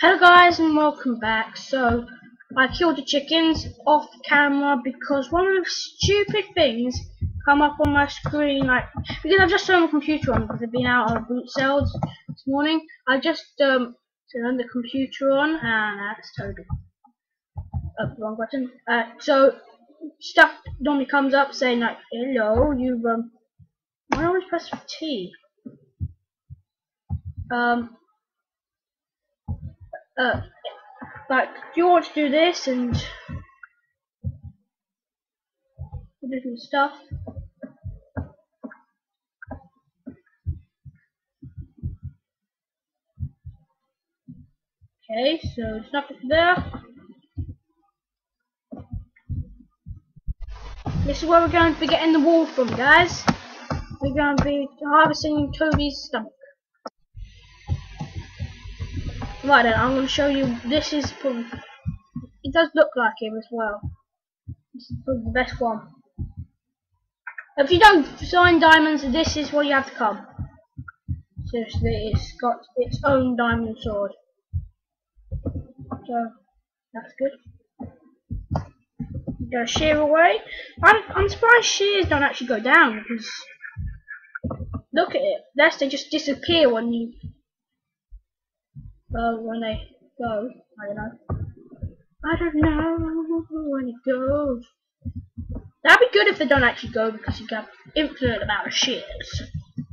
Hello guys and welcome back. So I killed the chickens off camera because one of the stupid things come up on my screen like because I've just turned my computer on because I've been out on boot sales this morning. I just um turned the computer on and that's Toby. Oh, wrong button. Uh, so stuff normally comes up saying like hello you've um why always press T? Um uh, like, do you want to do this and different stuff? Okay, so it's nothing there. This is where we're going to be getting the wool from, guys. We're going to be harvesting Toby's stomach. Right then, I'm going to show you, this is probably, it does look like him as well. This is probably the best one. If you don't find diamonds, this is where you have to come. Seriously, it's got its own diamond sword. So, that's good. Go shear away. I'm, I'm surprised shears don't actually go down, because look at it. Lest they just disappear when you well, when they go, I don't know. I don't know when it goes. That'd be good if they don't actually go because you get infinite amount of shears.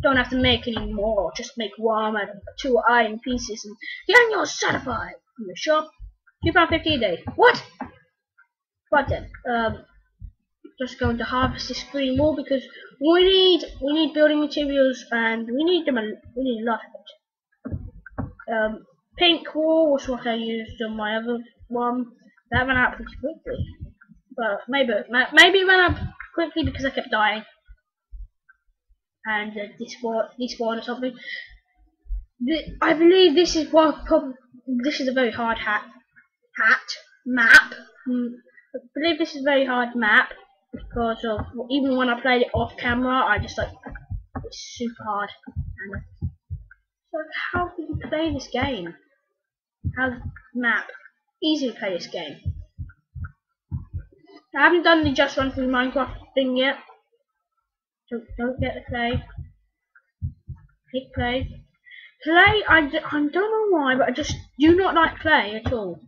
Don't have to make any more, just make one and two iron pieces and then you're satisfied. the shop. Two pound fifty a day. What? Right then. Um just going to harvest this green wool because we need we need building materials and we need them a, we need a lot of it. Um Pink wool was what I used on my other one. That ran out pretty quickly. But maybe maybe it ran out quickly because I kept dying. And uh, despawn, despawn or something. The, I believe this is what this is a very hard hat hat map. Mm, I believe this is a very hard map because of even when I played it off camera, I just like it's super hard. And, so how can you play this game? Have map. Easy to play this game. I haven't done the just run through Minecraft thing yet. Don't, don't get the play. Click play. Play, I, I don't know why, but I just do not like play at all.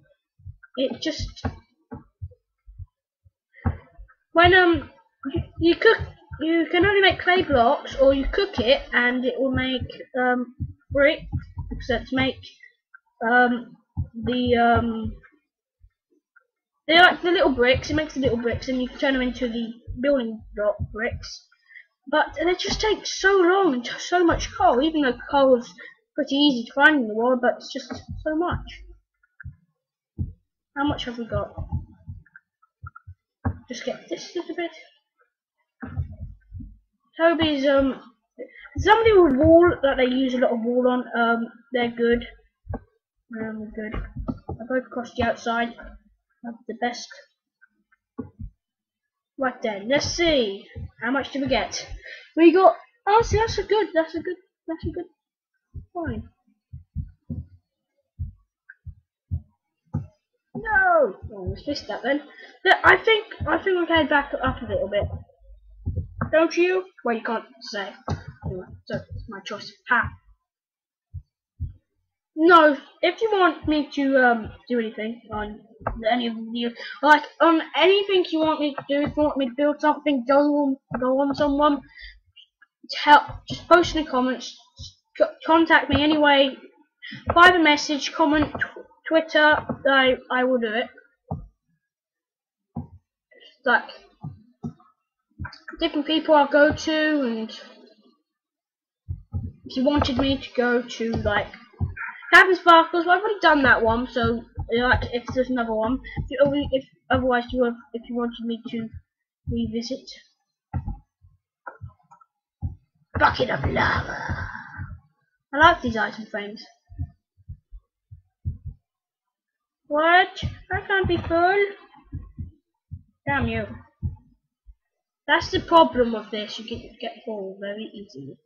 It just... When, um, you, you cook, you can only make clay blocks, or you cook it, and it will make, um, bricks that make um, the um, they're like the little bricks. It makes the little bricks, and you can turn them into the building block bricks. But they just take so long and so much coal. Even though coal is pretty easy to find in the world, but it's just so much. How much have we got? Just get this little bit. Toby's um somebody with wool that they use a lot of wool on. Um, they're good. Um, good. I go across the outside. That's the best. Right then, let's see. How much do we get? We got. Oh, see, that's a good. That's a good. That's a good. Fine. No. Oh, let's missed that then. I think. I think we can head back up a little bit. Don't you? Well, you can't say. Anyway, so it's my choice. Ha. No, if you want me to um, do anything on any of the videos, like on anything you want me to do, if you want me to build something, go on, go on someone, help, just post in the comments, contact me anyway, private message, comment, tw Twitter, I I will do it. like different people I'll go to, and if you wanted me to go to like CaptainSparklez, well, I've already done that one, so if there's another one, if, if otherwise you have, if you wanted me to revisit. Bucket of lava. I like these item frames. What? I can't be full. Damn you. That's the problem with this. You get get full very easily.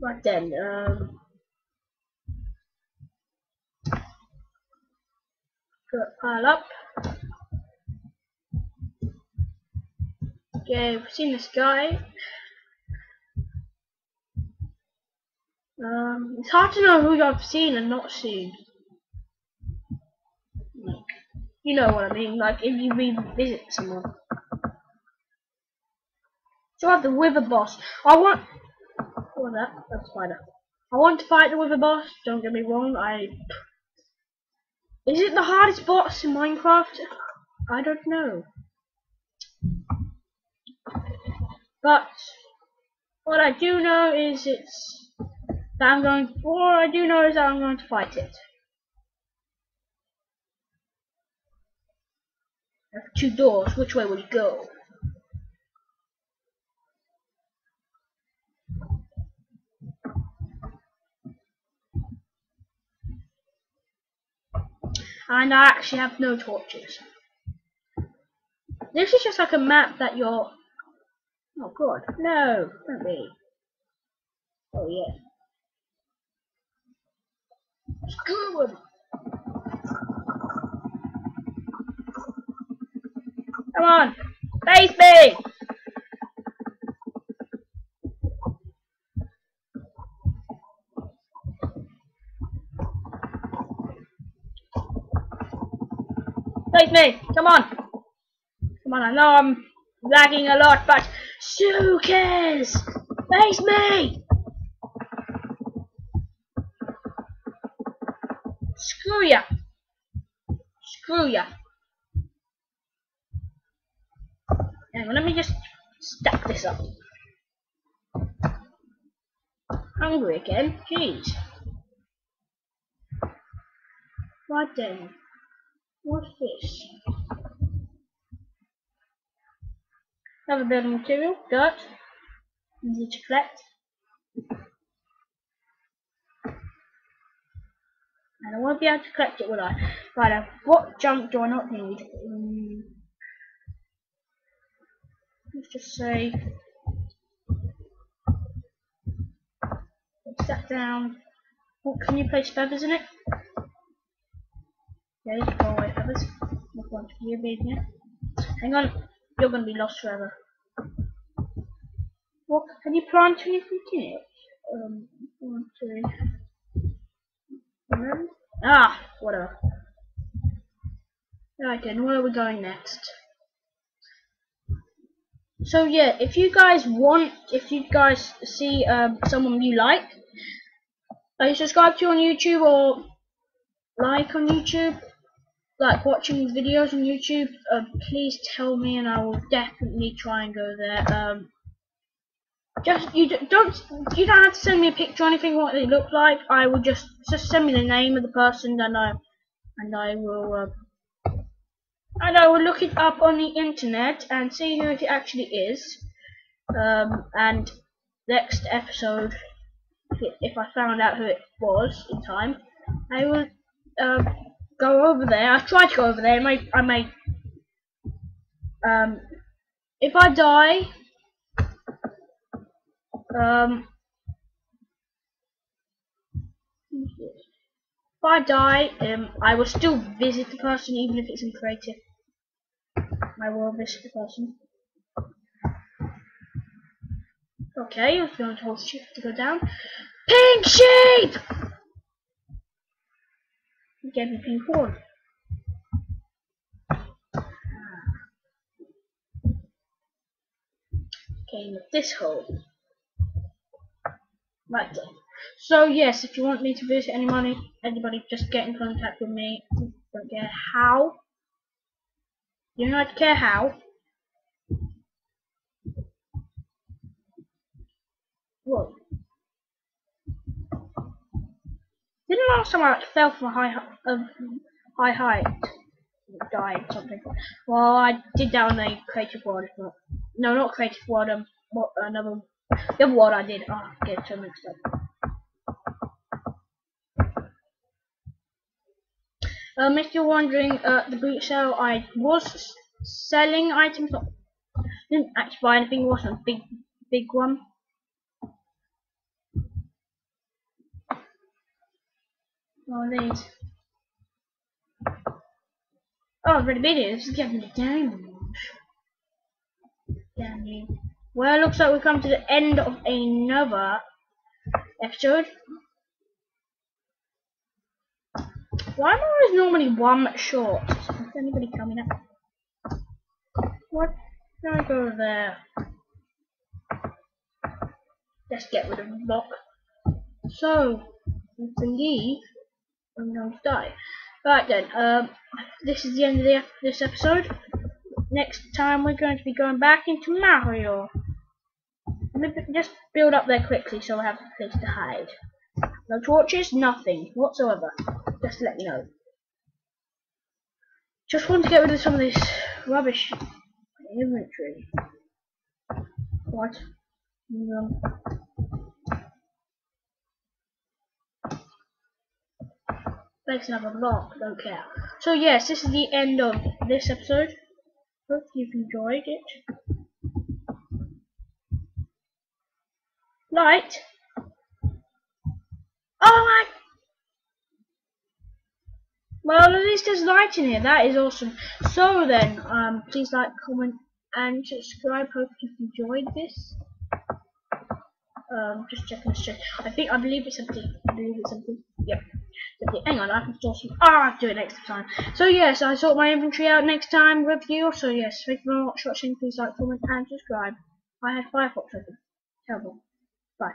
Right then, um. Pile up. Okay, we've seen this guy. Um, it's hard to know who I've seen and not seen. Like, you know what I mean, like if you revisit someone. So I have the Wither boss. I want. What that? That's spider. I want to fight the Wither boss. Don't get me wrong. I. Is it the hardest boss in Minecraft? I don't know. But what I do know is it's that I'm going. What I do know is that I'm going to fight it. Two doors. Which way will you go? And I actually have no torches. This is just like a map that you're Oh god, no, don't be. Oh yeah. Screw him! Come on! Face me! Me! Come on! Come on, I know I'm lagging a lot, but who cares? Face me! Screw ya! Screw ya! Hang on, let me just stack this up. Hungry again? Jeez. Right then. This? Another building material, dirt, easy to collect. And I won't be able to collect it, will I? Right, what junk do I not need? Um, let's just say, that down. Oh, can you place feathers in it? Yeah, you go feathers. Not going to be a baby. Hang on. You're gonna be lost forever. What can you anything in it? Um, one, two. One. Ah, whatever. Right then, where are we going next? So yeah, if you guys want, if you guys see um, someone you like, uh, subscribe to on YouTube or like on YouTube, like watching videos on YouTube, uh, please tell me and I will definitely try and go there. Um, just you don't you don't have to send me a picture or anything what they look like. I will just just send me the name of the person and I and I will uh, and I will look it up on the internet and see who it actually is. Um, and next episode, if, I found out who it was in time, I will. Uh, go over there. I tried to go over there. I may, I. Um, if I die, um, if I die, um, I will still visit the person even if it's in creative. I will visit the person. Okay, I'm going to hold shift to go down. Pink sheep! Get me pink horn. Okay, with this hole. Right then. So yes, if you want me to visit anybody, anybody, just get in contact with me. Don't care how. You don't care how. Didn't last time I fell from a high um, high height, died something. Well, I did that on a creative world, but no, not creative world. Um, what another the other world I did. Oh, I get so mixed up. Um, if you're wondering, uh, the boot sale I was selling items. Didn't actually buy anything. It wasn't a big, big one. Oh, these. Oh, already been here. This is getting the damage. Damn you. Well, it looks like we've come to the end of another episode. Why am I always normally one short? Is anybody coming up? What? Can I go there? Let's get rid of the block. So, I believe I'm going to die. Right then, um, this is the end of the, this episode. Next time we're going to be going back into Mario. Just build up there quickly so I have a place to hide. No torches, nothing whatsoever. Just let you know. Just want to get rid of some of this rubbish inventory. What? No. Let's have a block, don't care. So yes, this is the end of this episode. Hope you've enjoyed it. Light. Oh my! Well, at least there's light in here. That is awesome. So then, um, please like, comment, and subscribe. Hope you've enjoyed this. Um, just checking the stream. I think I believe it's something. I believe it's something. Yep. Something. Hang on, I can store some. Ah, I'll do it next time. So yes, I sort my inventory out next time with you. So yes, thank you very much for watching. Please like, comment, and subscribe. I had Firefox open. Terrible. Bye.